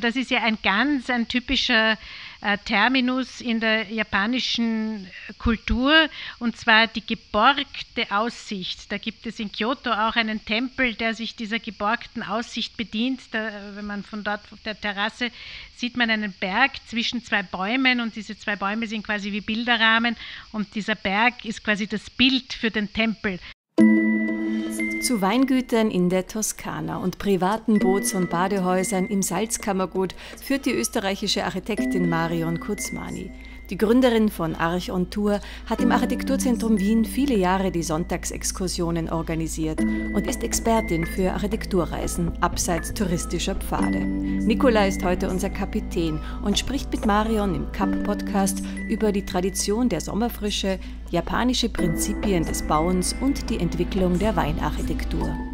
Das ist ja ein ganz ein typischer äh, Terminus in der japanischen Kultur und zwar die geborgte Aussicht. Da gibt es in Kyoto auch einen Tempel, der sich dieser geborgten Aussicht bedient. Da, wenn man von dort auf der Terrasse sieht man einen Berg zwischen zwei Bäumen und diese zwei Bäume sind quasi wie Bilderrahmen und dieser Berg ist quasi das Bild für den Tempel. Zu Weingütern in der Toskana und privaten Boots- und Badehäusern im Salzkammergut führt die österreichische Architektin Marion Kutzmani. Die Gründerin von Arch on Tour hat im Architekturzentrum Wien viele Jahre die Sonntagsexkursionen organisiert und ist Expertin für Architekturreisen abseits touristischer Pfade. Nicola ist heute unser Kapitän und spricht mit Marion im Cup-Podcast über die Tradition der Sommerfrische, japanische Prinzipien des Bauens und die Entwicklung der Weinarchitektur.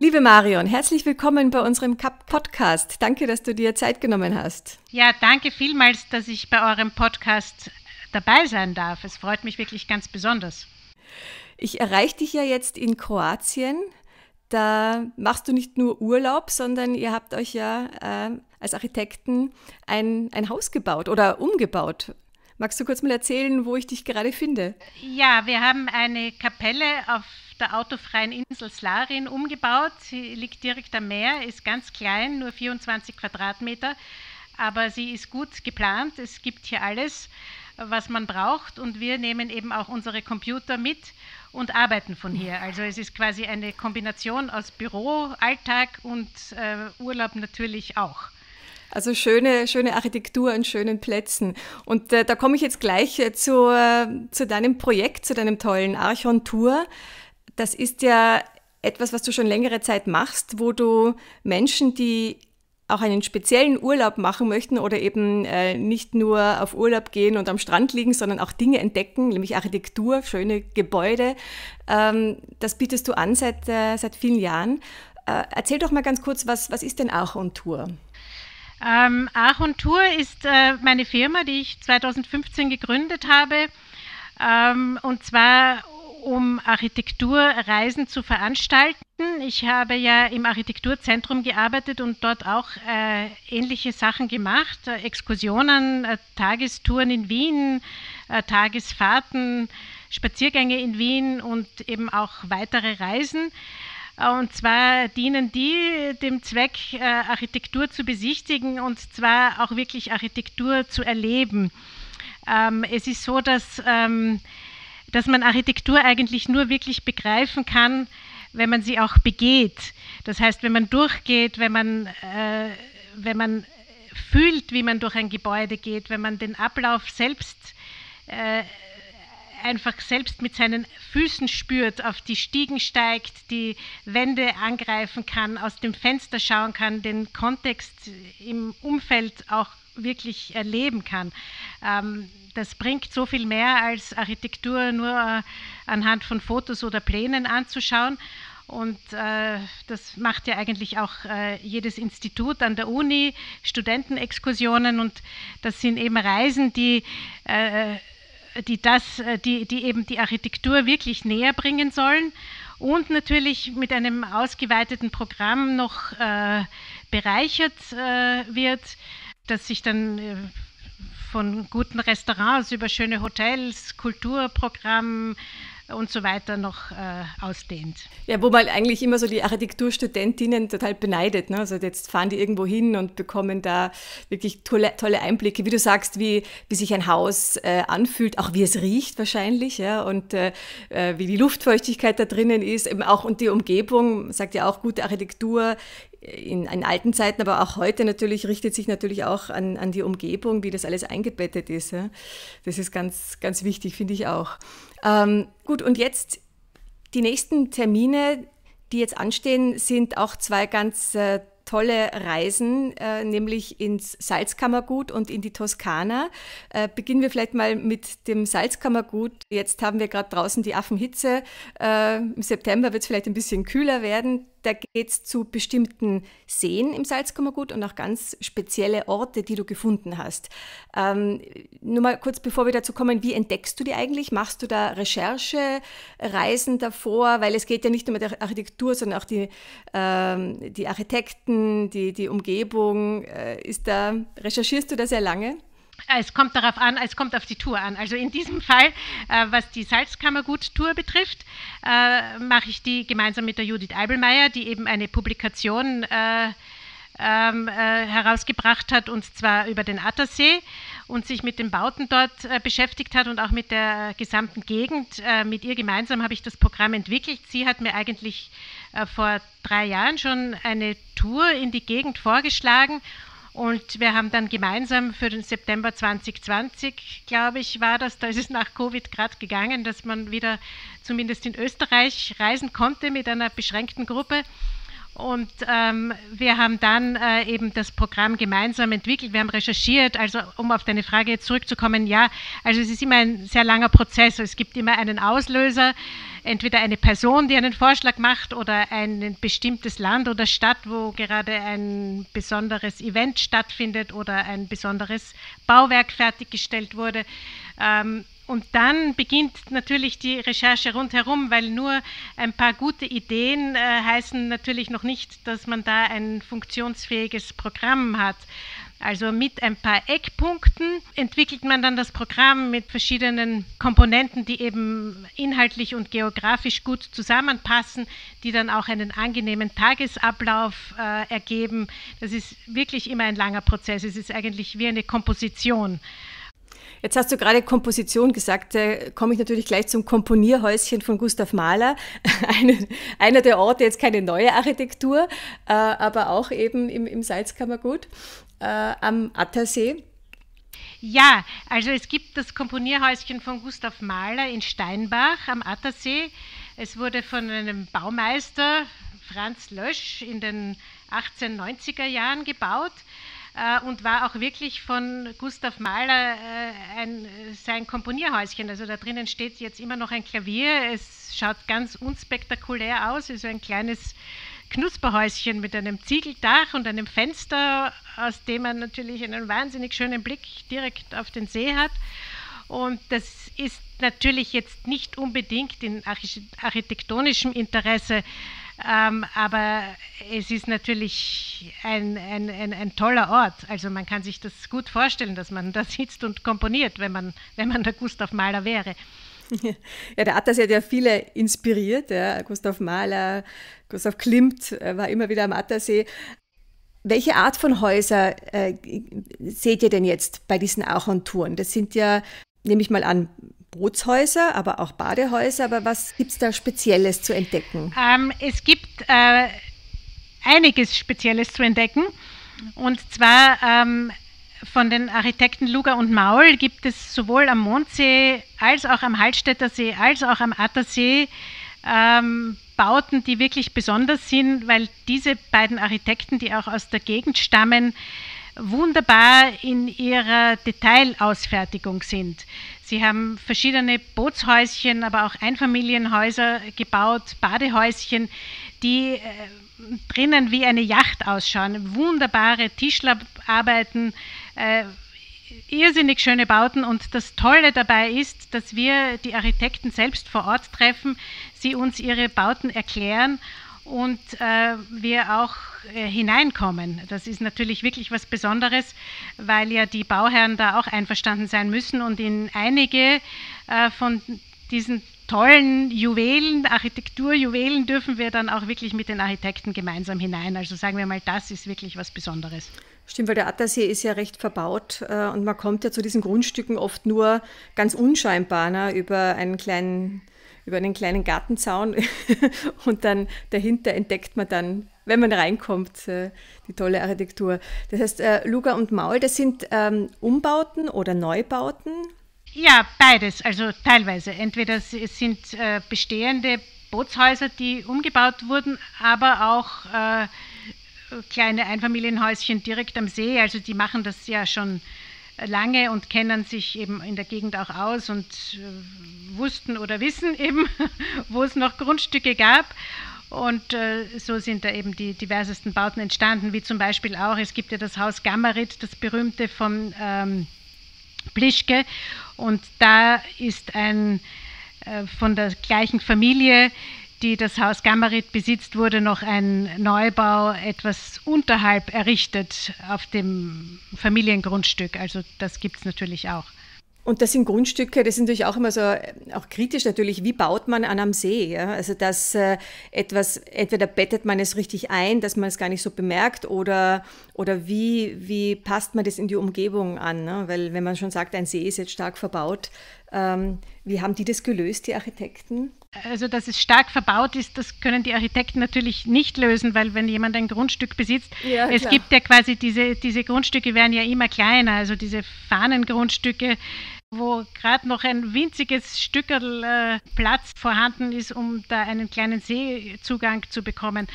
Liebe Marion, herzlich willkommen bei unserem Cup Podcast. Danke, dass du dir Zeit genommen hast. Ja, danke vielmals, dass ich bei eurem Podcast dabei sein darf. Es freut mich wirklich ganz besonders. Ich erreiche dich ja jetzt in Kroatien. Da machst du nicht nur Urlaub, sondern ihr habt euch ja äh, als Architekten ein, ein Haus gebaut oder umgebaut. Magst du kurz mal erzählen, wo ich dich gerade finde? Ja, wir haben eine Kapelle auf der autofreien Insel Slarin umgebaut. Sie liegt direkt am Meer, ist ganz klein, nur 24 Quadratmeter, aber sie ist gut geplant. Es gibt hier alles, was man braucht und wir nehmen eben auch unsere Computer mit und arbeiten von hier. Also es ist quasi eine Kombination aus Büro, Alltag und äh, Urlaub natürlich auch. Also schöne, schöne Architektur an schönen Plätzen. Und äh, da komme ich jetzt gleich äh, zu, äh, zu deinem Projekt, zu deinem tollen Archon Tour. Das ist ja etwas, was du schon längere Zeit machst, wo du Menschen, die auch einen speziellen Urlaub machen möchten oder eben äh, nicht nur auf Urlaub gehen und am Strand liegen, sondern auch Dinge entdecken, nämlich Architektur, schöne Gebäude. Ähm, das bietest du an seit, äh, seit vielen Jahren. Äh, erzähl doch mal ganz kurz, was, was ist denn Aachen Tour? Ähm, Aachen Tour ist äh, meine Firma, die ich 2015 gegründet habe. Ähm, und zwar um Architekturreisen zu veranstalten. Ich habe ja im Architekturzentrum gearbeitet und dort auch äh, ähnliche Sachen gemacht. Äh, Exkursionen, äh, Tagestouren in Wien, äh, Tagesfahrten, Spaziergänge in Wien und eben auch weitere Reisen. Äh, und zwar dienen die dem Zweck, äh, Architektur zu besichtigen und zwar auch wirklich Architektur zu erleben. Ähm, es ist so, dass ähm, dass man Architektur eigentlich nur wirklich begreifen kann, wenn man sie auch begeht. Das heißt, wenn man durchgeht, wenn man, äh, wenn man fühlt, wie man durch ein Gebäude geht, wenn man den Ablauf selbst äh, einfach selbst mit seinen Füßen spürt, auf die Stiegen steigt, die Wände angreifen kann, aus dem Fenster schauen kann, den Kontext im Umfeld auch wirklich erleben kann. Ähm, das bringt so viel mehr als Architektur nur äh, anhand von Fotos oder Plänen anzuschauen. Und äh, das macht ja eigentlich auch äh, jedes Institut an der Uni, Studentenexkursionen und das sind eben Reisen, die, äh, die, das, äh, die, die eben die Architektur wirklich näher bringen sollen und natürlich mit einem ausgeweiteten Programm noch äh, bereichert wird, das sich dann von guten Restaurants über schöne Hotels, Kulturprogramm und so weiter noch äh, ausdehnt. Ja, wo man eigentlich immer so die Architekturstudentinnen total beneidet. Ne? Also jetzt fahren die irgendwo hin und bekommen da wirklich tolle, tolle Einblicke, wie du sagst, wie, wie sich ein Haus äh, anfühlt, auch wie es riecht wahrscheinlich, ja, und äh, äh wie die Luftfeuchtigkeit da drinnen ist, eben auch und die Umgebung, sagt ja auch, gute Architektur in, in, alten Zeiten, aber auch heute natürlich richtet sich natürlich auch an, an die Umgebung, wie das alles eingebettet ist. Ja. Das ist ganz, ganz wichtig, finde ich auch. Ähm, gut, und jetzt die nächsten Termine, die jetzt anstehen, sind auch zwei ganz äh, tolle Reisen, äh, nämlich ins Salzkammergut und in die Toskana. Äh, beginnen wir vielleicht mal mit dem Salzkammergut. Jetzt haben wir gerade draußen die Affenhitze. Äh, Im September wird es vielleicht ein bisschen kühler werden. Da geht es zu bestimmten Seen im Salzkammergut und auch ganz spezielle Orte, die du gefunden hast. Ähm, nur mal kurz, bevor wir dazu kommen, wie entdeckst du die eigentlich? Machst du da Recherchereisen davor? Weil es geht ja nicht nur mit der Architektur, sondern auch die, ähm, die Architekten, die, die Umgebung. Äh, ist da, recherchierst du da sehr lange? Es kommt darauf an, es kommt auf die Tour an. Also in diesem Fall, äh, was die Salzkammergut-Tour betrifft, äh, mache ich die gemeinsam mit der Judith Eibelmeier, die eben eine Publikation äh, ähm, äh, herausgebracht hat, und zwar über den Attersee und sich mit den Bauten dort äh, beschäftigt hat und auch mit der gesamten Gegend. Äh, mit ihr gemeinsam habe ich das Programm entwickelt. Sie hat mir eigentlich vor drei Jahren schon eine Tour in die Gegend vorgeschlagen und wir haben dann gemeinsam für den September 2020, glaube ich, war das, da ist es nach Covid gerade gegangen, dass man wieder zumindest in Österreich reisen konnte mit einer beschränkten Gruppe. Und ähm, wir haben dann äh, eben das Programm gemeinsam entwickelt. Wir haben recherchiert. Also um auf deine Frage jetzt zurückzukommen, ja, also es ist immer ein sehr langer Prozess. Es gibt immer einen Auslöser, entweder eine Person, die einen Vorschlag macht oder ein bestimmtes Land oder Stadt, wo gerade ein besonderes Event stattfindet oder ein besonderes Bauwerk fertiggestellt wurde. Ähm, und dann beginnt natürlich die Recherche rundherum, weil nur ein paar gute Ideen äh, heißen natürlich noch nicht, dass man da ein funktionsfähiges Programm hat. Also mit ein paar Eckpunkten entwickelt man dann das Programm mit verschiedenen Komponenten, die eben inhaltlich und geografisch gut zusammenpassen, die dann auch einen angenehmen Tagesablauf äh, ergeben. Das ist wirklich immer ein langer Prozess. Es ist eigentlich wie eine Komposition. Jetzt hast du gerade Komposition gesagt, da komme ich natürlich gleich zum Komponierhäuschen von Gustav Mahler. Eine, einer der Orte, jetzt keine neue Architektur, äh, aber auch eben im, im Salzkammergut äh, am Attersee. Ja, also es gibt das Komponierhäuschen von Gustav Mahler in Steinbach am Attersee. Es wurde von einem Baumeister, Franz Lösch, in den 1890er Jahren gebaut äh, und war auch wirklich von Gustav Mahler äh, ein, sein Komponierhäuschen. Also da drinnen steht jetzt immer noch ein Klavier. Es schaut ganz unspektakulär aus, ist ein kleines Knusperhäuschen mit einem Ziegeldach und einem Fenster, aus dem man natürlich einen wahnsinnig schönen Blick direkt auf den See hat. Und das ist natürlich jetzt nicht unbedingt in architektonischem Interesse ähm, aber es ist natürlich ein, ein, ein, ein, toller Ort. Also man kann sich das gut vorstellen, dass man da sitzt und komponiert, wenn man, wenn man der Gustav Mahler wäre. Ja, der Attersee hat ja viele inspiriert. Ja. Gustav Mahler, Gustav Klimt äh, war immer wieder am Attersee. Welche Art von Häuser äh, seht ihr denn jetzt bei diesen Auchon-Touren? Das sind ja, nehme ich mal an, Bootshäuser, aber auch Badehäuser. Aber was gibt es da Spezielles zu entdecken? Ähm, es gibt äh, einiges Spezielles zu entdecken. Und zwar ähm, von den Architekten Luger und Maul gibt es sowohl am Mondsee als auch am Hallstätter See als auch am Attersee ähm, Bauten, die wirklich besonders sind, weil diese beiden Architekten, die auch aus der Gegend stammen, wunderbar in ihrer Detailausfertigung sind. Sie haben verschiedene Bootshäuschen, aber auch Einfamilienhäuser gebaut, Badehäuschen, die äh, drinnen wie eine Yacht ausschauen. Wunderbare Tischlerarbeiten, äh, irrsinnig schöne Bauten. Und das Tolle dabei ist, dass wir die Architekten selbst vor Ort treffen, sie uns ihre Bauten erklären und äh, wir auch äh, hineinkommen. Das ist natürlich wirklich was Besonderes, weil ja die Bauherren da auch einverstanden sein müssen und in einige äh, von diesen tollen Juwelen, Architekturjuwelen dürfen wir dann auch wirklich mit den Architekten gemeinsam hinein. Also sagen wir mal, das ist wirklich was Besonderes. Stimmt, weil der Attersee ist ja recht verbaut äh, und man kommt ja zu diesen Grundstücken oft nur ganz unscheinbar ne, über einen kleinen über einen kleinen Gartenzaun und dann dahinter entdeckt man dann, wenn man reinkommt, äh, die tolle Architektur. Das heißt, äh, Luga und Maul, das sind ähm, Umbauten oder Neubauten? Ja, beides, also teilweise. Entweder es sind äh, bestehende Bootshäuser, die umgebaut wurden, aber auch kleine Einfamilienhäuschen direkt am See. Also die machen das ja schon lange und kennen sich eben in der Gegend auch aus und äh, wussten oder wissen eben, wo es noch Grundstücke gab. Und äh, so sind da eben die diversesten Bauten entstanden, wie zum Beispiel auch, es gibt ja das Haus Gammerit, das berühmte von ähm, Plischke. Und da ist ein äh, von der gleichen Familie, die das Haus Gammerit besitzt, wurde noch ein Neubau etwas unterhalb errichtet auf dem Familiengrundstück. Also das gibt es natürlich auch. Und das sind Grundstücke, das ist natürlich auch immer so, auch kritisch natürlich, wie baut man an einem See? Ja? Also dass äh, etwas, entweder bettet man es richtig ein, dass man es gar nicht so bemerkt oder, oder wie, wie passt man das in die Umgebung an? Ne? Weil wenn man schon sagt, ein See ist jetzt stark verbaut, ähm, wie haben die das gelöst, die Architekten? Also, dass es stark verbaut ist, das können die Architekten natürlich nicht lösen, weil wenn jemand ein Grundstück besitzt, ja, es gibt ja quasi diese, diese Grundstücke werden ja immer kleiner, also diese Fahnengrundstücke, wo gerade noch ein winziges Stück äh, Platz vorhanden ist, um da einen kleinen Seezugang zu bekommen.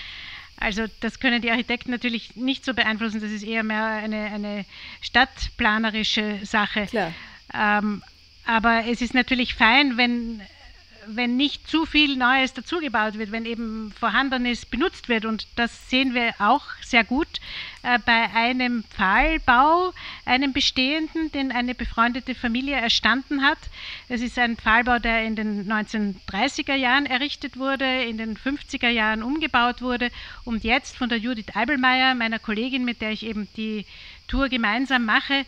Also das können die Architekten natürlich nicht so beeinflussen, das ist eher mehr eine, eine stadtplanerische Sache. Ähm, aber es ist natürlich fein, wenn wenn nicht zu viel Neues dazugebaut wird, wenn eben Vorhandenes benutzt wird. Und das sehen wir auch sehr gut äh, bei einem Pfahlbau, einem bestehenden, den eine befreundete Familie erstanden hat. Es ist ein Pfahlbau, der in den 1930er Jahren errichtet wurde, in den 50er Jahren umgebaut wurde und jetzt von der Judith Eibelmeier, meiner Kollegin, mit der ich eben die Tour gemeinsam mache,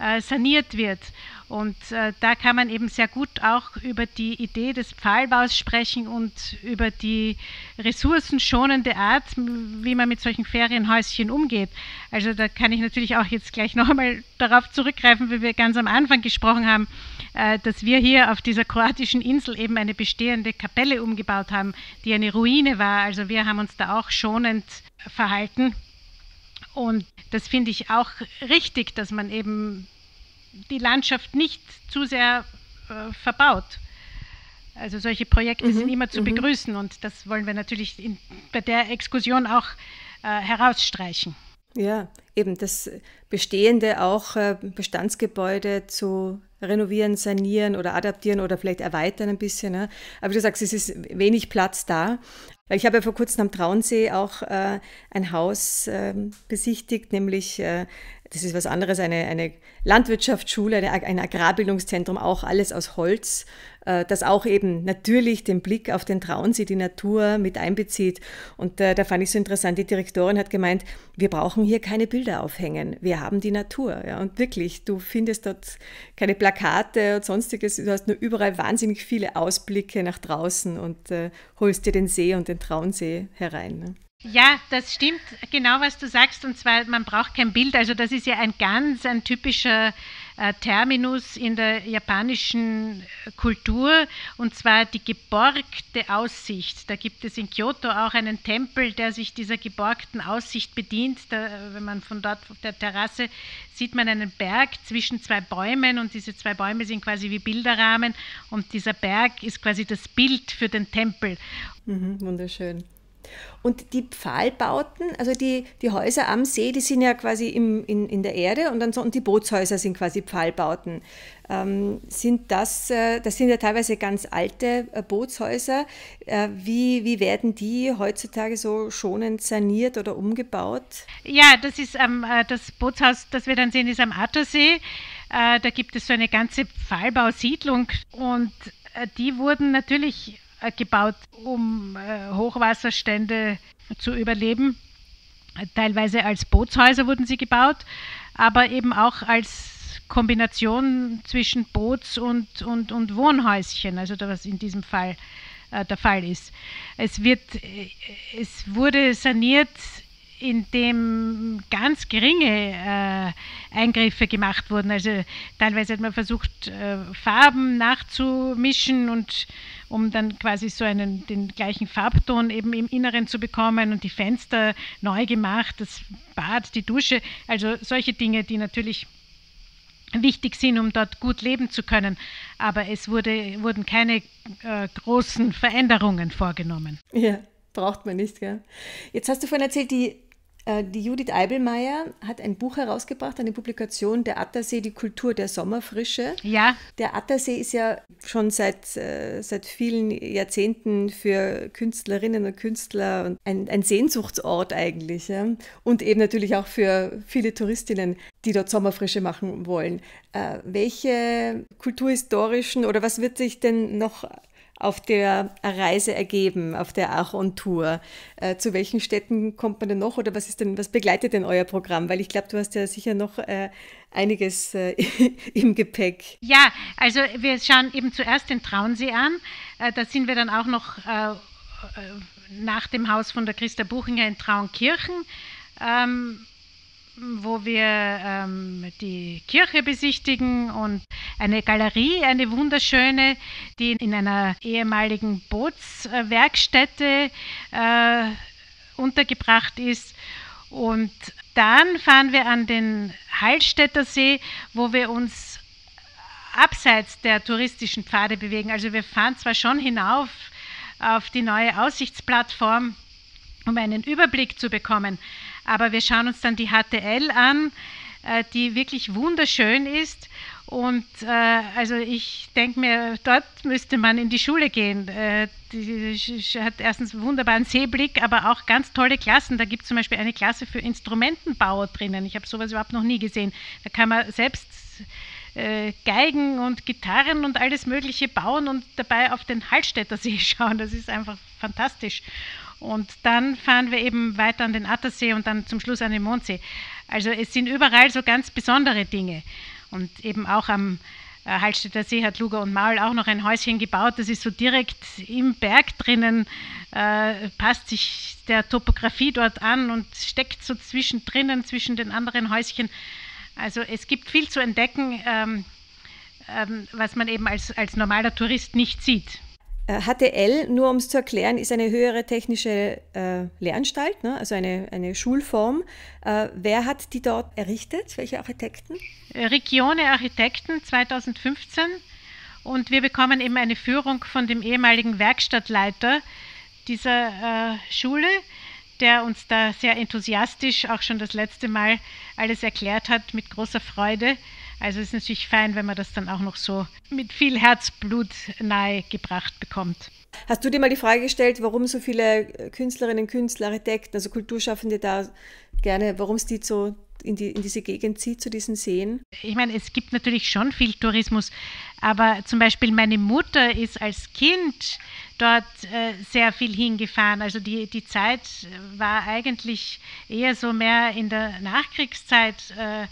äh, saniert wird. Und äh, da kann man eben sehr gut auch über die Idee des Pfahlbaus sprechen und über die ressourcenschonende Art, wie man mit solchen Ferienhäuschen umgeht. Also da kann ich natürlich auch jetzt gleich noch einmal darauf zurückgreifen, wie wir ganz am Anfang gesprochen haben, äh, dass wir hier auf dieser kroatischen Insel eben eine bestehende Kapelle umgebaut haben, die eine Ruine war. Also wir haben uns da auch schonend verhalten. Und das finde ich auch richtig, dass man eben die Landschaft nicht zu sehr äh, verbaut. Also solche Projekte mhm. sind immer zu mhm. begrüßen und das wollen wir natürlich in, bei der Exkursion auch äh, herausstreichen. Ja, eben das bestehende auch äh, Bestandsgebäude zu renovieren, sanieren oder adaptieren oder vielleicht erweitern ein bisschen. Ne? Aber du sagst, es ist wenig Platz da. Ich habe ja vor kurzem am Traunsee auch äh, ein Haus äh, besichtigt, nämlich äh, das ist was anderes, eine, eine Landwirtschaftsschule, eine, ein Agrarbildungszentrum, auch alles aus Holz, äh, das auch eben natürlich den Blick auf den Traunsee, die Natur mit einbezieht. Und äh, da fand ich so interessant, die Direktorin hat gemeint, wir brauchen hier keine Bilder aufhängen, wir haben die Natur. Ja. Und wirklich, du findest dort keine Plakate und sonstiges, du hast nur überall wahnsinnig viele Ausblicke nach draußen und äh, holst dir den See und den Traunsee herein. Ne. Ja, das stimmt genau, was du sagst. Und zwar, man braucht kein Bild. Also das ist ja ein ganz ein typischer äh, Terminus in der japanischen Kultur. Und zwar die geborgte Aussicht. Da gibt es in Kyoto auch einen Tempel, der sich dieser geborgten Aussicht bedient. Da, wenn man von dort auf der Terrasse sieht man einen Berg zwischen zwei Bäumen und diese zwei Bäume sind quasi wie Bilderrahmen. Und dieser Berg ist quasi das Bild für den Tempel. Mhm, wunderschön. Und die Pfahlbauten, also die, die Häuser am See, die sind ja quasi im, in, in der Erde und, ansonsten die Bootshäuser sind quasi Pfahlbauten. Ähm, sind das, äh, das sind ja teilweise ganz alte äh, Bootshäuser. Äh, wie, wie werden die heutzutage so schonend saniert oder umgebaut? Ja, das ist ähm, das Bootshaus, das wir dann sehen, ist am Attersee. Äh, da gibt es so eine ganze Pfahlbausiedlung und äh, die wurden natürlich gebaut, um äh, Hochwasserstände zu überleben. Teilweise als Bootshäuser wurden sie gebaut, aber eben auch als Kombination zwischen Boots- und, und, und Wohnhäuschen, also was in diesem Fall äh, der Fall ist. Es, wird, äh, es wurde saniert indem ganz geringe äh, Eingriffe gemacht wurden. Also teilweise hat man versucht, äh, Farben nachzumischen und um dann quasi so einen den gleichen Farbton eben im Inneren zu bekommen und die Fenster neu gemacht, das Bad, die Dusche, also solche Dinge, die natürlich wichtig sind, um dort gut leben zu können. Aber es wurde, wurden keine äh, großen Veränderungen vorgenommen. Ja, braucht man nicht. Gell? Jetzt hast du vorhin erzählt, die die Judith Eibelmeier hat ein Buch herausgebracht, eine Publikation, Der Attersee, die Kultur der Sommerfrische. Ja. Der Attersee ist ja schon seit, äh, seit vielen Jahrzehnten für Künstlerinnen und Künstler ein, ein Sehnsuchtsort eigentlich. Ja? Und eben natürlich auch für viele Touristinnen, die dort Sommerfrische machen wollen. Äh, welche kulturhistorischen oder was wird sich denn noch auf der Reise ergeben, auf der Aachen-Tour? Äh, zu welchen Städten kommt man denn noch oder was ist denn, was begleitet denn euer Programm? Weil ich glaube, du hast ja sicher noch äh, einiges äh, im Gepäck. Ja, also wir schauen eben zuerst den Traunsee an. Äh, da sind wir dann auch noch äh, äh, nach dem Haus von der Christa Buchinger in Traunkirchen. Ähm, wo wir ähm, die Kirche besichtigen und eine Galerie, eine wunderschöne, die in einer ehemaligen Bootswerkstätte äh, untergebracht ist. Und dann fahren wir an den Hallstätter See, wo wir uns abseits der touristischen Pfade bewegen. Also wir fahren zwar schon hinauf auf die neue Aussichtsplattform, um einen Überblick zu bekommen, aber wir schauen uns dann die HTL an, äh, die wirklich wunderschön ist. Und äh, also ich denke mir, dort müsste man in die Schule gehen. Äh, die hat erstens einen wunderbaren Seeblick, aber auch ganz tolle Klassen. Da gibt es zum Beispiel eine Klasse für Instrumentenbauer drinnen. Ich habe sowas überhaupt noch nie gesehen. Da kann man selbst äh, Geigen und Gitarren und alles Mögliche bauen und dabei auf den Hallstätter See schauen. Das ist einfach fantastisch. Und dann fahren wir eben weiter an den Attersee und dann zum Schluss an den Mondsee. Also es sind überall so ganz besondere Dinge. Und eben auch am äh, Hallstätter See hat Luger und Maul auch noch ein Häuschen gebaut. Das ist so direkt im Berg drinnen, äh, passt sich der Topografie dort an und steckt so zwischendrin, zwischen den anderen Häuschen. Also es gibt viel zu entdecken, ähm, ähm, was man eben als, als normaler Tourist nicht sieht. HTL, äh, nur um es zu erklären, ist eine höhere technische äh, Lehranstalt, ne? also eine, eine Schulform. Äh, wer hat die dort errichtet? Welche Architekten? Äh, Regione Architekten 2015 und wir bekommen eben eine Führung von dem ehemaligen Werkstattleiter dieser äh, Schule, der uns da sehr enthusiastisch auch schon das letzte Mal alles erklärt hat mit großer Freude. Also es ist natürlich fein, wenn man das dann auch noch so mit viel Herzblut nahe gebracht bekommt. Hast du dir mal die Frage gestellt, warum so viele Künstlerinnen, Künstler, Architekten, also Kulturschaffende da gerne, warum es die so in, die, in diese Gegend zieht, zu diesen Seen? Ich meine, es gibt natürlich schon viel Tourismus, aber zum Beispiel meine Mutter ist als Kind dort äh, sehr viel hingefahren. Also die, die Zeit war eigentlich eher so mehr in der Nachkriegszeit. Äh,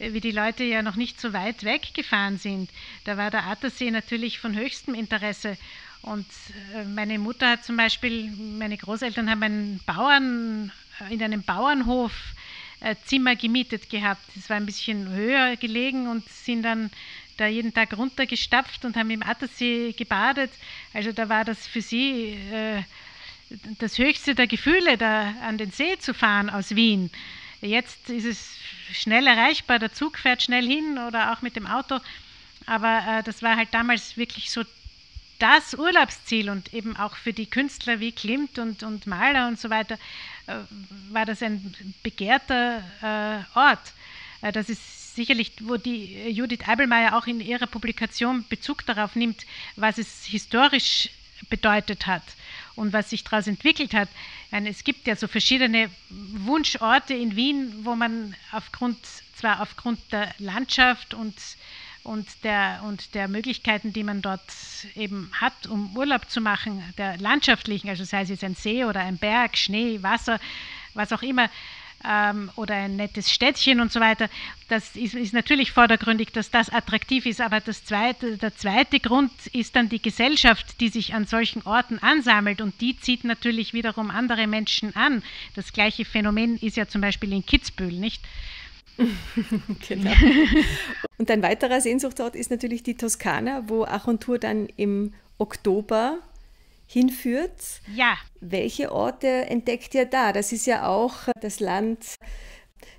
wie die Leute ja noch nicht so weit weggefahren sind. Da war der Attersee natürlich von höchstem Interesse. Und äh, meine Mutter hat zum Beispiel, meine Großeltern haben einen Bauern, äh, in einem Bauernhof äh, Zimmer gemietet gehabt. Es war ein bisschen höher gelegen und sind dann da jeden Tag runtergestapft und haben im Attersee gebadet. Also da war das für sie das höchste der Gefühle, da an den See zu fahren aus Wien. Jetzt ist es schnell erreichbar, der Zug fährt schnell hin oder auch mit dem Auto. Aber äh, das war halt damals wirklich so das Urlaubsziel und eben auch für die Künstler wie Klimt und, und Maler und so weiter äh, war das ein begehrter äh, Ort. Äh, das ist sicherlich, wo die Judith Eibelmeier auch in ihrer Publikation Bezug darauf nimmt, was es historisch bedeutet hat und was sich daraus entwickelt hat. Es gibt ja so verschiedene Wunschorte in Wien, wo man aufgrund, zwar aufgrund der Landschaft und, und, der, und der Möglichkeiten, die man dort eben hat, um Urlaub zu machen, der landschaftlichen, also sei es jetzt ein See oder ein Berg, Schnee, Wasser, was auch immer, ähm, oder ein nettes Städtchen und so weiter. Das ist, ist, natürlich vordergründig, dass das attraktiv ist, aber das zweite, der zweite Grund ist dann die Gesellschaft, die sich an solchen Orten ansammelt und die zieht natürlich wiederum andere Menschen an. Das gleiche Phänomen ist ja zum Beispiel in Kitzbühel, nicht? genau. Und ein weiterer Sehnsuchtsort ist natürlich die Toskana, wo Ach und Tour dann im Oktober hinführt. Ja. Welche Orte entdeckt ihr da? Das ist ja auch das Land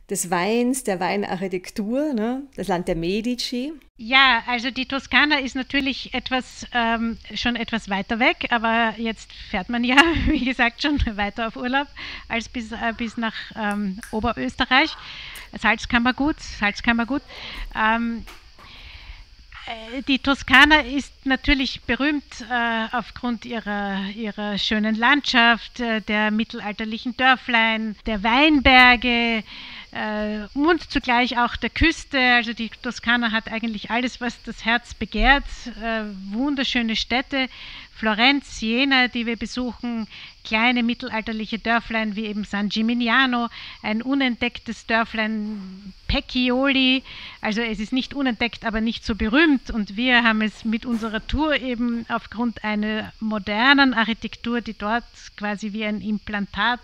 des Weins, der Weinarchitektur, ne? das Land der Medici. Ja, also die Toskana ist natürlich etwas ähm, schon etwas weiter weg, aber jetzt fährt man ja, wie gesagt, schon weiter auf Urlaub als bis, äh, bis nach ähm, Oberösterreich. Salzkammergut, Salzkammergut. Ähm, äh, die Toskana ist natürlich berühmt äh, aufgrund ihrer, ihrer schönen Landschaft, äh, der mittelalterlichen Dörflein, der Weinberge äh, und zugleich auch der Küste. Also die Toskana hat eigentlich alles, was das Herz begehrt. Äh, wunderschöne Städte, Florenz, Siena, die wir besuchen, kleine mittelalterliche Dörflein wie eben San Gimignano, ein unentdecktes Dörflein Pecchioli. Also es ist nicht unentdeckt, aber nicht so berühmt. Und wir haben es mit unserer Tour eben aufgrund einer modernen Architektur, die dort quasi wie ein Implantat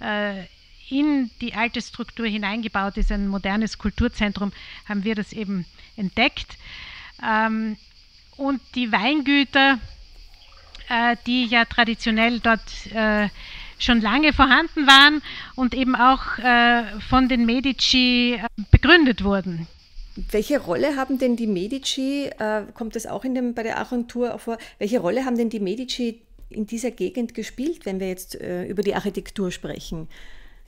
äh, in die alte Struktur hineingebaut ist, ein modernes Kulturzentrum, haben wir das eben entdeckt. Ähm, und die Weingüter, die ja traditionell dort äh, schon lange vorhanden waren und eben auch äh, von den Medici begründet wurden. Welche Rolle haben denn die Medici, kommt das auch in dem, bei der Agentur vor, welche Rolle haben denn die Medici in dieser Gegend gespielt, wenn wir jetzt über die Architektur sprechen?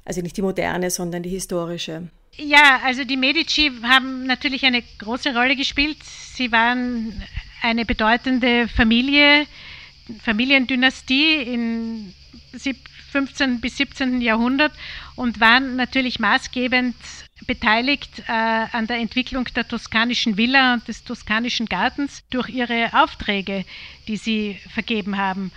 Also nicht die moderne, sondern die historische. Ja, also die Medici haben natürlich eine große Rolle gespielt. Sie waren eine bedeutende Familie Familiendynastie im 15. bis 17. Jahrhundert und waren natürlich maßgebend beteiligt äh, an der Entwicklung der toskanischen Villa und des toskanischen Gartens durch ihre Aufträge, die sie vergeben haben.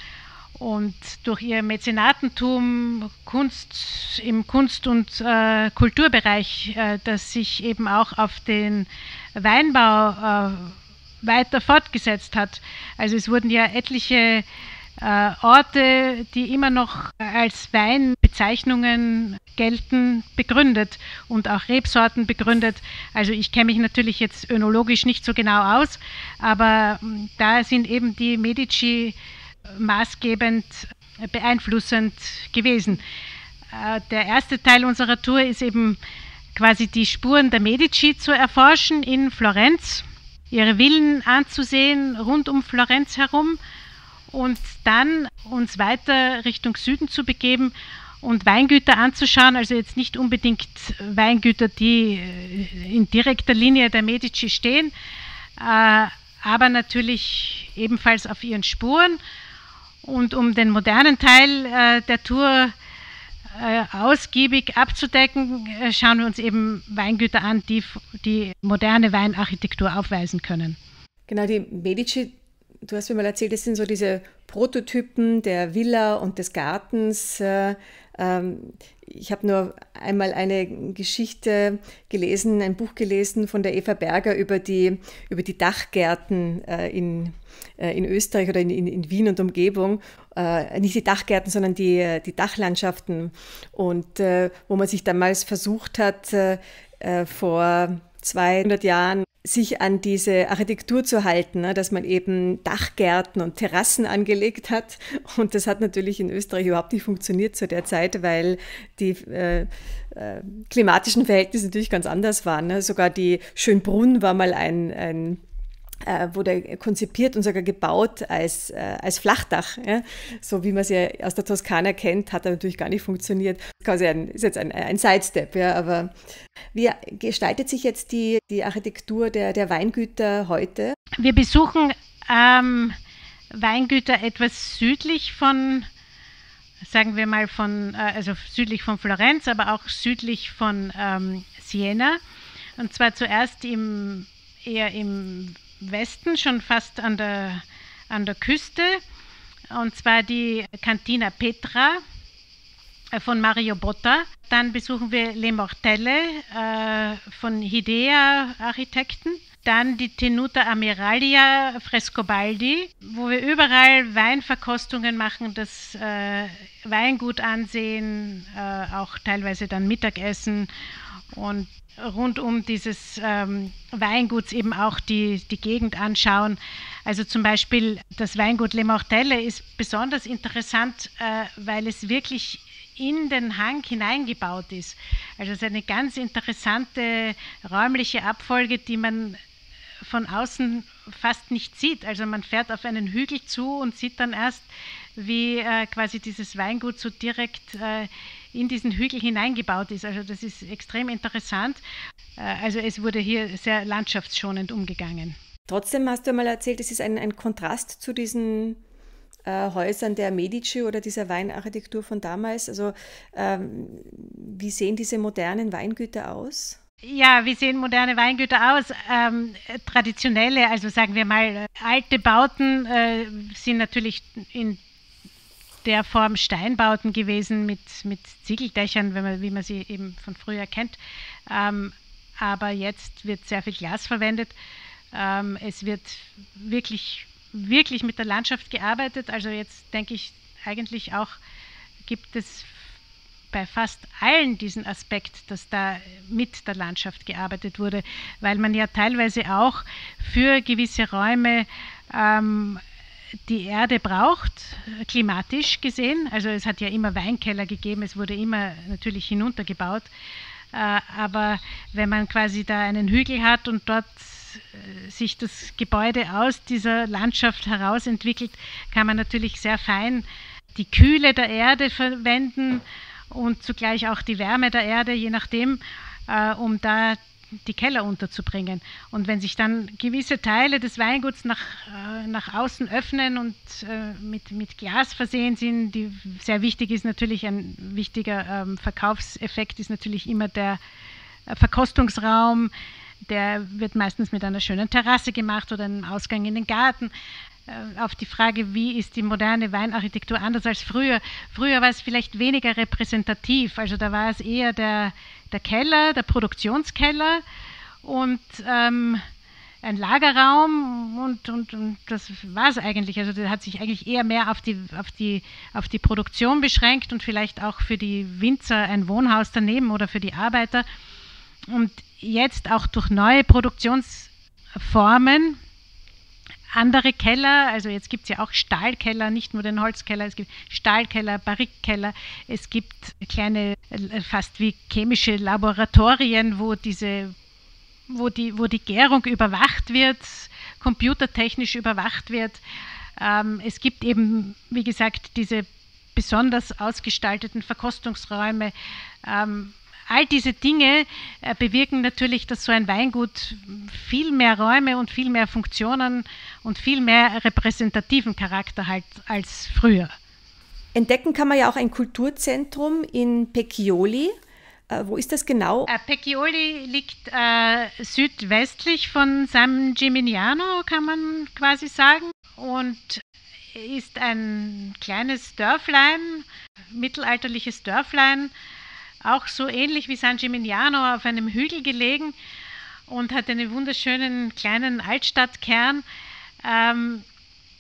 Und durch ihr Mäzenatentum Kunst, im Kunst- und äh, Kulturbereich, äh, das sich eben auch auf den Weinbau äh, weiter fortgesetzt hat. Also es wurden ja etliche äh, Orte, die immer noch als Weinbezeichnungen gelten, begründet und auch Rebsorten begründet. Also ich kenne mich natürlich jetzt önologisch nicht so genau aus, aber hm, da sind eben die Medici maßgebend beeinflussend gewesen. Äh, der erste Teil unserer Tour ist eben quasi die Spuren der Medici zu erforschen in Florenz ihre Villen anzusehen rund um Florenz herum und dann uns weiter Richtung Süden zu begeben und Weingüter anzuschauen, also jetzt nicht unbedingt Weingüter, die äh, in direkter Linie der Medici stehen, äh, aber natürlich ebenfalls auf ihren Spuren. Und um den modernen Teil äh, der Tour äh, ausgiebig abzudecken, äh, schauen wir uns eben Weingüter an, die die moderne Weinarchitektur aufweisen können. Genau, die Medici, du hast mir mal erzählt, das sind so diese Prototypen der Villa und des Gartens. Äh, ähm, ich habe nur einmal eine Geschichte gelesen, ein Buch gelesen von der Eva Berger über die, über die Dachgärten in, in Österreich oder in, in, in Wien und Umgebung äh, nicht die Dachgärten, sondern die, die Dachlandschaften. Und äh, wo man sich damals versucht hat, äh, äh vor 200 Jahren sich an diese Architektur zu halten, ne, dass man eben Dachgärten und Terrassen angelegt hat. Und das hat natürlich in Österreich überhaupt nicht funktioniert zu der Zeit, weil die äh, äh, klimatischen Verhältnisse natürlich ganz anders waren. Ne. Sogar die Schönbrunn war mal ein, ein äh, wurde konzipiert und sogar gebaut als, äh, als Flachdach. Ja? So wie man es ja aus der Toskana kennt, hat er natürlich gar nicht funktioniert. Das ist jetzt ein, ein Sidestep, ja, aber wie gestaltet sich jetzt die, die Architektur der, der Weingüter heute? Wir besuchen ähm, Weingüter etwas südlich von, sagen wir mal, von, äh, also südlich von Florenz, aber auch südlich von ähm, Siena. Und zwar zuerst im, eher im Westen, schon fast an der, an der Küste. Und zwar die Cantina Petra äh, von Mario Botta. Dann besuchen wir Le Mortelle äh, von Hidea Architekten. Dann die Tenuta Amiralia Frescobaldi, wo wir überall Weinverkostungen machen, das äh, Weingut ansehen, äh, auch teilweise dann Mittagessen und rund um dieses ähm, Weinguts eben auch die, die Gegend anschauen. Also zum Beispiel das Weingut Le Mortelle ist besonders interessant, äh, weil es wirklich in den Hang hineingebaut ist. Also es ist eine ganz interessante räumliche Abfolge, die man von außen fast nicht sieht. Also man fährt auf einen Hügel zu und sieht dann erst, wie äh, quasi dieses Weingut so direkt äh, in diesen Hügel hineingebaut ist. Also das ist extrem interessant. Äh, also es wurde hier sehr landschaftsschonend umgegangen. Trotzdem hast du mal erzählt, es ist ein, ein Kontrast zu diesen äh, Häusern der Medici oder dieser Weinarchitektur von damals. Also ähm, wie sehen diese modernen Weingüter aus? Ja, wie sehen moderne Weingüter aus? Ähm, traditionelle, also sagen wir mal, alte Bauten äh, sind natürlich in der Form Steinbauten gewesen mit, mit Ziegeldächern, wenn man, wie man sie eben von früher kennt. Ähm, aber jetzt wird sehr viel Glas verwendet. Ähm, es wird wirklich, wirklich mit der Landschaft gearbeitet. Also jetzt denke ich eigentlich auch, gibt es bei fast allen diesen Aspekt, dass da mit der Landschaft gearbeitet wurde, weil man ja teilweise auch für gewisse Räume ähm, die Erde braucht, klimatisch gesehen. Also es hat ja immer Weinkeller gegeben, es wurde immer natürlich hinuntergebaut. Äh, aber wenn man quasi da einen Hügel hat und dort äh, sich das Gebäude aus dieser Landschaft heraus entwickelt, kann man natürlich sehr fein die Kühle der Erde verwenden und zugleich auch die Wärme der Erde, je nachdem, äh, um da die Keller unterzubringen. Und wenn sich dann gewisse Teile des Weinguts nach, äh, nach außen öffnen und äh, mit, mit Glas versehen sind, die sehr wichtig ist natürlich, ein wichtiger ähm, Verkaufseffekt ist natürlich immer der äh, Verkostungsraum, der wird meistens mit einer schönen Terrasse gemacht oder einem Ausgang in den Garten. Äh, auf die Frage, wie ist die moderne Weinarchitektur anders als früher. Früher war es vielleicht weniger repräsentativ, also da war es eher der, der Keller, der Produktionskeller und ähm, ein Lagerraum und, und, und das war es eigentlich. Also der hat sich eigentlich eher mehr auf die, auf, die, auf die Produktion beschränkt und vielleicht auch für die Winzer ein Wohnhaus daneben oder für die Arbeiter. Und jetzt auch durch neue Produktionsformen andere Keller, also jetzt gibt es ja auch Stahlkeller, nicht nur den Holzkeller, es gibt Stahlkeller, Barrikkeller, es gibt kleine, äh, fast wie chemische Laboratorien, wo diese, wo die, wo die Gärung überwacht wird, computertechnisch überwacht wird. Ähm, es gibt eben, wie gesagt, diese besonders ausgestalteten Verkostungsräume. Ähm, all diese Dinge äh, bewirken natürlich, dass so ein Weingut viel mehr Räume und viel mehr Funktionen und viel mehr repräsentativen Charakter hat als früher. Entdecken kann man ja auch ein Kulturzentrum in Pecchioli. Äh, wo ist das genau? Äh, Pecchioli liegt äh, südwestlich von San Gimignano, kann man quasi sagen. Und ist ein kleines Dörflein, mittelalterliches Dörflein, auch so ähnlich wie San Gimignano auf einem Hügel gelegen und hat einen wunderschönen kleinen Altstadtkern. Ähm,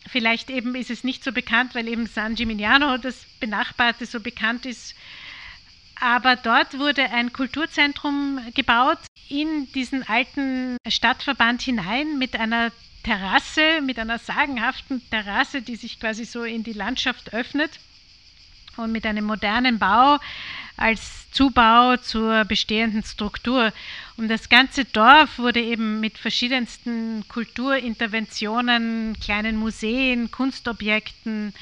vielleicht eben ist es nicht so bekannt, weil eben San Gimignano, das benachbarte, so bekannt ist. Aber dort wurde ein Kulturzentrum gebaut in diesen alten Stadtverband hinein mit einer Terrasse, mit einer sagenhaften Terrasse, die sich quasi so in die Landschaft öffnet und mit einem modernen Bau als Zubau zur bestehenden Struktur. Und das ganze Dorf wurde eben mit verschiedensten Kulturinterventionen, kleinen Museen, Kunstobjekten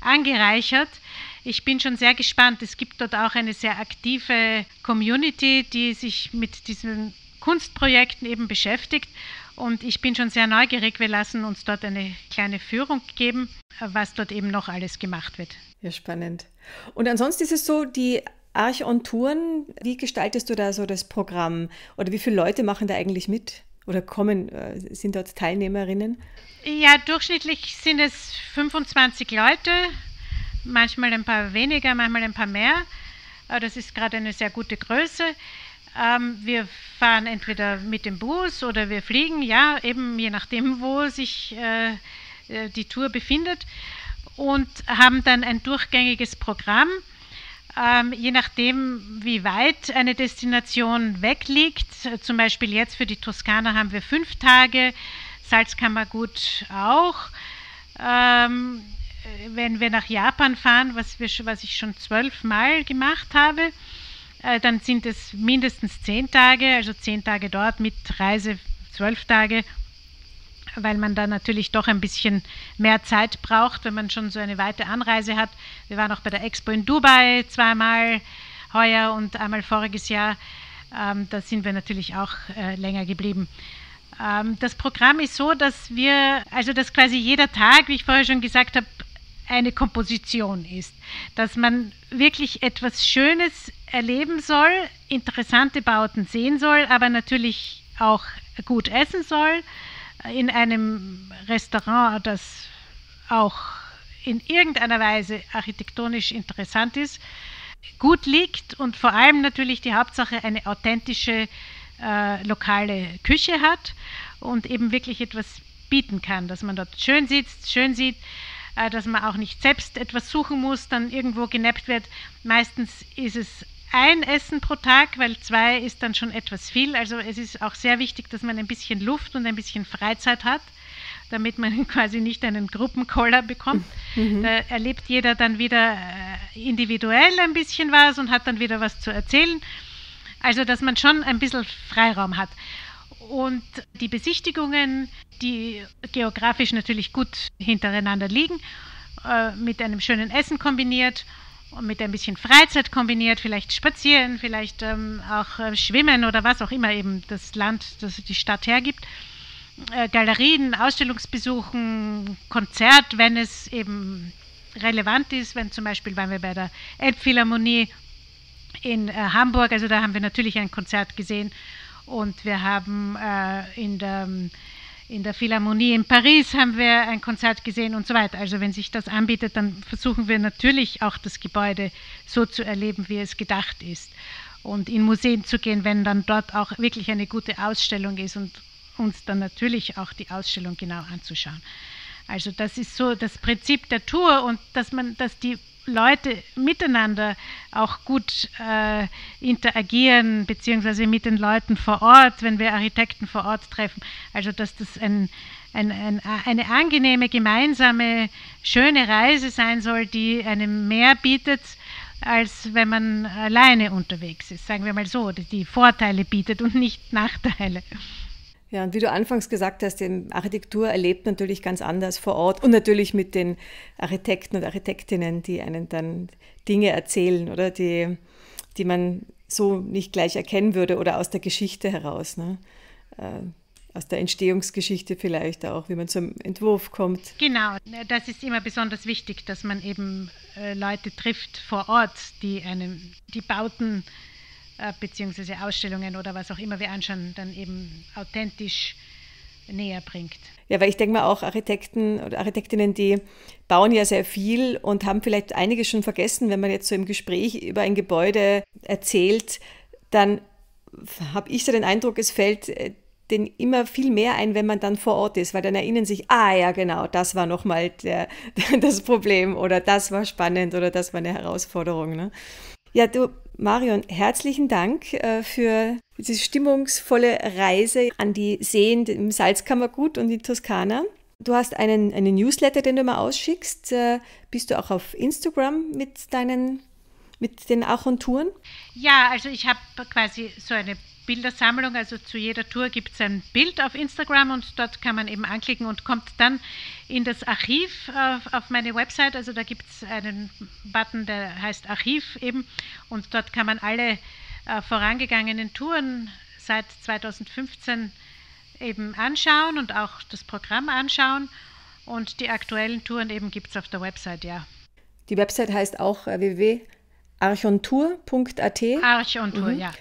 angereichert. Ich bin schon sehr gespannt. Es gibt dort auch eine sehr aktive Community, die sich mit diesen Kunstprojekten eben beschäftigt. Und ich bin schon sehr neugierig. Wir lassen uns dort eine kleine Führung geben, was dort eben noch alles gemacht wird. Ja, spannend. Und ansonsten ist es so, die Arch on Touren, wie gestaltest du da so das Programm? Oder wie viele Leute machen da eigentlich mit? Oder kommen, äh, sind dort Teilnehmerinnen? Ja, durchschnittlich sind es 25 Leute, manchmal ein paar weniger, manchmal ein paar mehr. Das ist gerade eine sehr gute Größe. Ähm, wir fahren entweder mit dem Bus oder wir fliegen, ja, eben je nachdem, wo sich äh, äh, die Tour befindet und haben dann ein durchgängiges Programm ähm, je nachdem, wie weit eine Destination wegliegt, zum Beispiel jetzt für die Toskana haben wir fünf Tage, Salzkammergut auch. Ähm, wenn wir nach Japan fahren, was, wir, was ich schon zwölfmal gemacht habe, äh, dann sind es mindestens zehn Tage, also zehn Tage dort mit Reise zwölf Tage, weil man da natürlich doch ein bisschen mehr Zeit braucht, wenn man schon so eine weite Anreise hat. Wir waren auch bei der Expo in Dubai zweimal heuer und einmal voriges Jahr. Ähm, da sind wir natürlich auch äh, länger geblieben. Ähm, das Programm ist so, dass wir, also dass quasi jeder Tag, wie ich vorher schon gesagt habe, eine Komposition ist, dass man wirklich etwas Schönes erleben soll, interessante Bauten sehen soll, aber natürlich auch gut essen soll, in einem Restaurant, das auch in irgendeiner Weise architektonisch interessant ist, gut liegt und vor allem natürlich die Hauptsache eine authentische äh, lokale Küche hat und eben wirklich etwas bieten kann, dass man dort schön sitzt, schön sieht, äh, dass man auch nicht selbst etwas suchen muss, dann irgendwo genappt wird. Meistens ist es ein Essen pro Tag, weil zwei ist dann schon etwas viel. Also es ist auch sehr wichtig, dass man ein bisschen Luft und ein bisschen Freizeit hat, damit man quasi nicht einen Gruppenkoller bekommt. Mhm. Da erlebt jeder dann wieder äh, individuell ein bisschen was und hat dann wieder was zu erzählen. Also dass man schon ein bisschen Freiraum hat. Und die Besichtigungen, die geografisch natürlich gut hintereinander liegen, äh, mit einem schönen Essen kombiniert mit ein bisschen Freizeit kombiniert, vielleicht spazieren, vielleicht ähm, auch äh, schwimmen oder was auch immer eben das Land, das die Stadt hergibt. Äh, Galerien, Ausstellungsbesuchen, Konzert, wenn es eben relevant ist, wenn zum Beispiel waren wir bei der Elbphilharmonie in äh, Hamburg, also da haben wir natürlich ein Konzert gesehen und wir haben äh, in der in der Philharmonie in Paris haben wir ein Konzert gesehen und so weiter. Also wenn sich das anbietet, dann versuchen wir natürlich auch das Gebäude so zu erleben, wie es gedacht ist. Und in Museen zu gehen, wenn dann dort auch wirklich eine gute Ausstellung ist und uns dann natürlich auch die Ausstellung genau anzuschauen. Also das ist so das Prinzip der Tour und dass man, dass die Leute miteinander auch gut äh, interagieren, beziehungsweise mit den Leuten vor Ort, wenn wir Architekten vor Ort treffen. Also dass das ein, ein, ein, eine angenehme, gemeinsame, schöne Reise sein soll, die einem mehr bietet, als wenn man alleine unterwegs ist, sagen wir mal so, die Vorteile bietet und nicht Nachteile. Ja, und wie du anfangs gesagt hast, Architektur erlebt natürlich ganz anders vor Ort und natürlich mit den Architekten und Architektinnen, die einen dann Dinge erzählen oder die, die man so nicht gleich erkennen würde oder aus der Geschichte heraus. Ne? Äh, aus der Entstehungsgeschichte vielleicht auch, wie man zum Entwurf kommt. Genau, das ist immer besonders wichtig, dass man eben äh, Leute trifft vor Ort, die einem die Bauten äh, beziehungsweise Ausstellungen oder was auch immer wir anschauen, dann eben authentisch näher bringt. Ja, weil ich denke mal auch Architekten oder Architektinnen, die bauen ja sehr viel und haben vielleicht einiges schon vergessen, wenn man jetzt so im Gespräch über ein Gebäude erzählt, dann habe ich so den Eindruck, es fällt äh, den immer viel mehr ein, wenn man dann vor Ort ist, weil dann erinnern sich, ah ja, genau, das war nochmal das Problem oder das war spannend oder das war eine Herausforderung. Ne? Ja, du, Marion, herzlichen Dank äh, für diese stimmungsvolle Reise an die Seen im Salzkammergut und in Toskana. Du hast einen, einen Newsletter, den du mal ausschickst. Äh, bist du auch auf Instagram mit deinen mit den Touren? Ja, also ich habe quasi so eine Bildersammlung. Also zu jeder Tour gibt es ein Bild auf Instagram und dort kann man eben anklicken und kommt dann in das Archiv auf, auf meine Website. Also da gibt es einen Button, der heißt Archiv eben und dort kann man alle äh, vorangegangenen Touren seit 2015 eben anschauen und auch das Programm anschauen. Und die aktuellen Touren eben gibt es auf der Website, ja. Die Website heißt auch äh, www.archontour.at. Archontour, mhm. ja.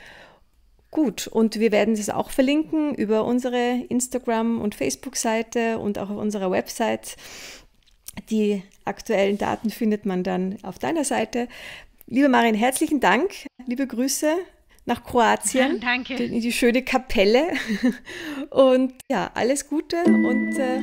Gut, und wir werden es auch verlinken über unsere Instagram- und Facebook-Seite und auch auf unserer Website. Die aktuellen Daten findet man dann auf deiner Seite. Liebe Marin, herzlichen Dank. Liebe Grüße nach Kroatien. Danke. In die schöne Kapelle. Und ja, alles Gute und äh,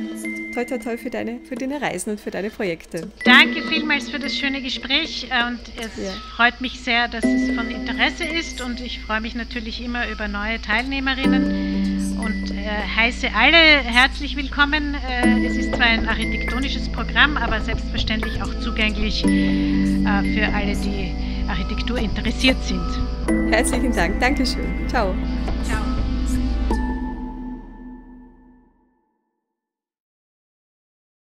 toi toi toi für deine, für deine Reisen und für deine Projekte. Danke vielmals für das schöne Gespräch äh, und es ja. freut mich sehr, dass es von Interesse ist und ich freue mich natürlich immer über neue Teilnehmerinnen und äh, heiße alle herzlich willkommen. Äh, es ist zwar ein architektonisches Programm, aber selbstverständlich auch zugänglich äh, für alle, die Architektur interessiert sind. Herzlichen Dank. Dankeschön. Ciao. Ciao.